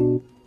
you